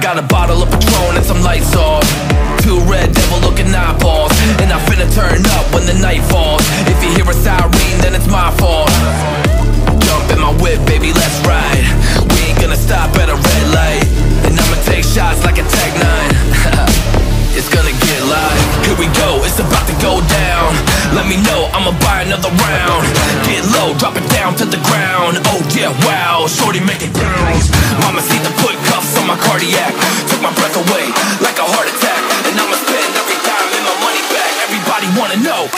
Got a bottle of Patron and some lights off. Two red devil looking eyeballs. And I finna turn up when the night falls. If you hear a siren, then it's my fault. Jump in my whip, baby, let's ride. Yeah, wow, shorty make it bounce. Mama see the put cuffs on my cardiac. Took my breath away like a heart attack. And I'ma spend every dime and my money back. Everybody wanna know.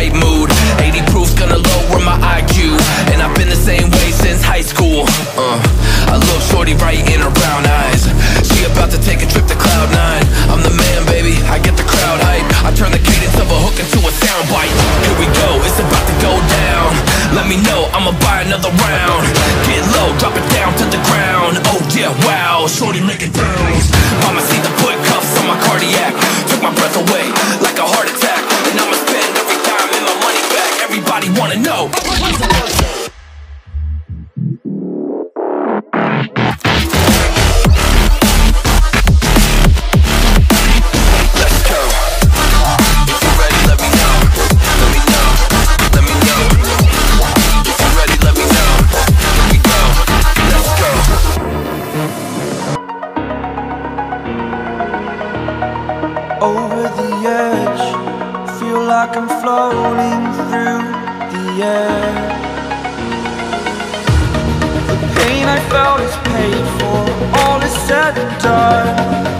Right mood. 80 proof's gonna lower my IQ. And I've been the same way since high school. Uh, I look shorty right in her brown eyes. She about to take a trip to Cloud Nine. I'm the man, baby. I get the crowd hype. I turn the cadence of a hook into a soundbite. Here we go, it's about to go down. Let me know, I'ma buy another round. Get low, drop it down to the ground. Oh yeah, wow, shorty make it bounce. Mama see the put cuffs on my cardiac. Took my breath away like a heart attack. And I'ma spend Everybody wanna know. Felt is paid for, all is said and done.